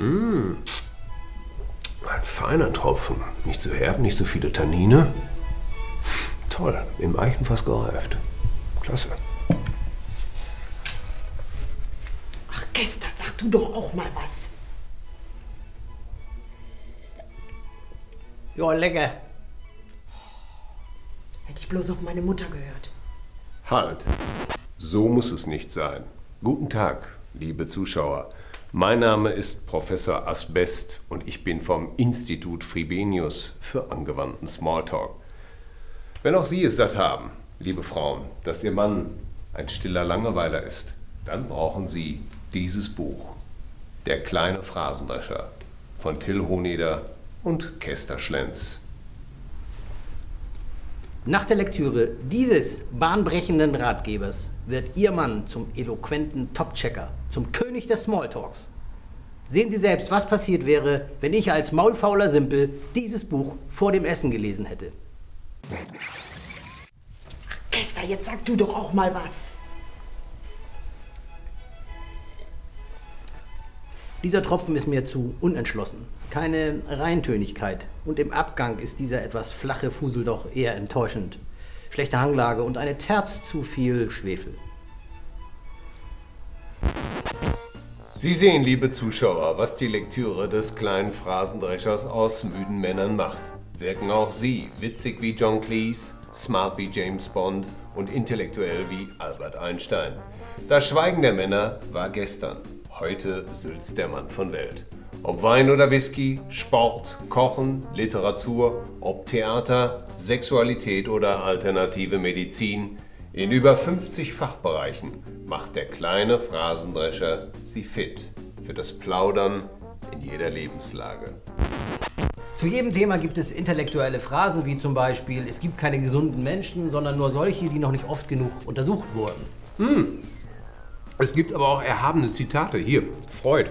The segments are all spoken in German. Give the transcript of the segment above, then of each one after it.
Ein feiner Tropfen. Nicht so herb, nicht so viele Tannine. Toll, im Eichenfass gereift. Klasse. Ach, Gester, sag du doch auch mal was. Ja, lecker. Hätte ich bloß auf meine Mutter gehört. Halt. So muss es nicht sein. Guten Tag, liebe Zuschauer. Mein Name ist Professor Asbest und ich bin vom Institut Fribenius für angewandten Smalltalk. Wenn auch Sie es satt haben, liebe Frauen, dass Ihr Mann ein stiller Langeweiler ist, dann brauchen Sie dieses Buch. Der kleine Phrasendrescher von Till Honeder und Kester Schlenz. Nach der Lektüre dieses bahnbrechenden Ratgebers wird Ihr Mann zum eloquenten Top-Checker, zum König des Smalltalks. Sehen Sie selbst, was passiert wäre, wenn ich als maulfauler Simpel dieses Buch vor dem Essen gelesen hätte. Gester, jetzt sag du doch auch mal was. Dieser Tropfen ist mir zu unentschlossen. Keine Reintönigkeit. Und im Abgang ist dieser etwas flache Fusel doch eher enttäuschend. Schlechte Hanglage und eine Terz zu viel Schwefel. Sie sehen, liebe Zuschauer, was die Lektüre des kleinen Phrasendreschers aus müden Männern macht. Wirken auch Sie witzig wie John Cleese, smart wie James Bond und intellektuell wie Albert Einstein. Das Schweigen der Männer war gestern. Heute sülzt der Mann von Welt. Ob Wein oder Whisky, Sport, Kochen, Literatur, ob Theater, Sexualität oder alternative Medizin, in über 50 Fachbereichen macht der kleine Phrasendrescher Sie fit für das Plaudern in jeder Lebenslage. Zu jedem Thema gibt es intellektuelle Phrasen, wie zum Beispiel, es gibt keine gesunden Menschen, sondern nur solche, die noch nicht oft genug untersucht wurden. Es gibt aber auch erhabene Zitate. Hier, Freud.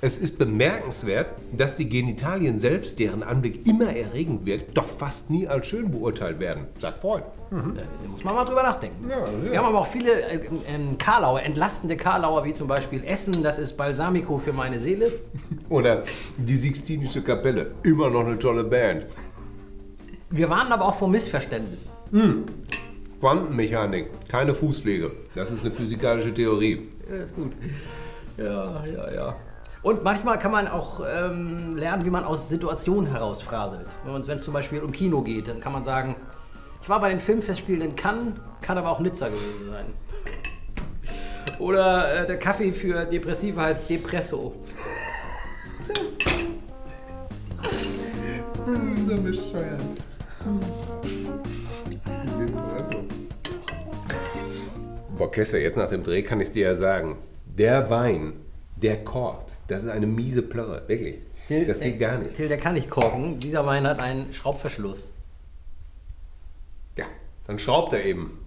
Es ist bemerkenswert, dass die Genitalien selbst, deren Anblick immer erregend wird, doch fast nie als schön beurteilt werden, sagt Freud. Da muss man mal drüber nachdenken. Ja, ja. Wir haben aber auch viele äh, ähm, Karlauer, entlastende Karlauer, wie zum Beispiel Essen, das ist Balsamico für meine Seele. Oder die Sixtinische Kapelle, immer noch eine tolle Band. Wir warnen aber auch vor Missverständnissen. Quantenmechanik, keine Fußpflege. Das ist eine physikalische Theorie. Ja, ist gut. Ja, ja, ja. Und manchmal kann man auch ähm, lernen, wie man aus Situationen herausfraselt. Wenn es zum Beispiel um Kino geht, dann kann man sagen, ich war bei den Filmfestspielen in Cannes, kann aber auch Nizza gewesen sein. Oder äh, der Kaffee für Depressive heißt Depresso. So bescheuert. Boah, Kester, jetzt nach dem Dreh kann ich dir ja sagen, der Wein, der korkt, das ist eine miese Plörre, wirklich. Das geht gar nicht. Till, der kann nicht korken. Dieser Wein hat einen Schraubverschluss. Ja, dann schraubt er eben.